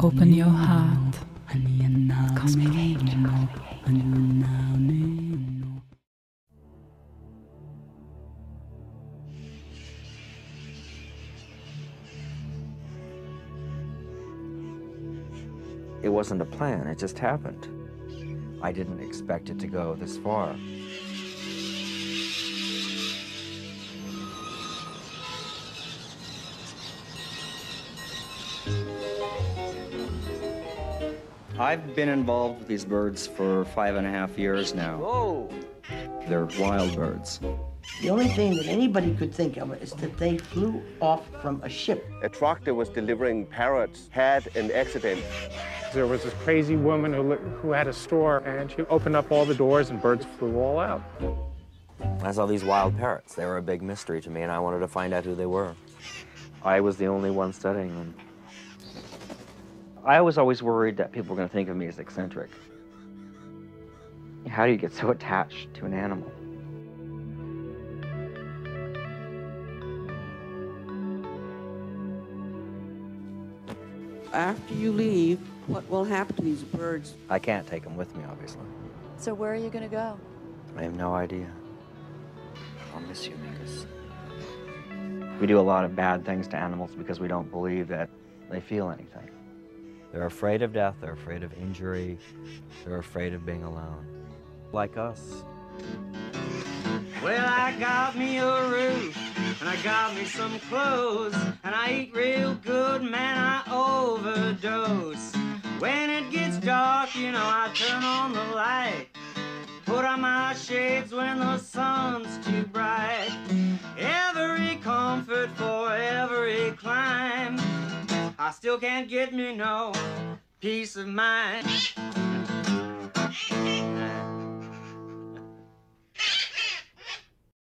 Open your heart. Cosmic Angel. It wasn't a plan, it just happened. I didn't expect it to go this far. I've been involved with these birds for five and a half years now. Whoa! They're wild birds. The only thing that anybody could think of is that they flew off from a ship. A truck that was delivering parrots had an accident. There was this crazy woman who, who had a store, and she opened up all the doors, and birds flew all out. I saw these wild parrots. They were a big mystery to me, and I wanted to find out who they were. I was the only one studying them. I was always worried that people were going to think of me as eccentric. How do you get so attached to an animal? After you leave, what will happen to these birds? I can't take them with me, obviously. So where are you going to go? I have no idea. I'll miss you, Mingus. We do a lot of bad things to animals because we don't believe that they feel anything. They're afraid of death, they're afraid of injury, they're afraid of being alone. Like us. Well, I got me a roof, and I got me some clothes, and I eat real good, man, I overdose. When it gets dark, you know, I turn on the light. Put on my shades when the sun's too bright. Every comfort for every climb. I still can't get me no peace of mind.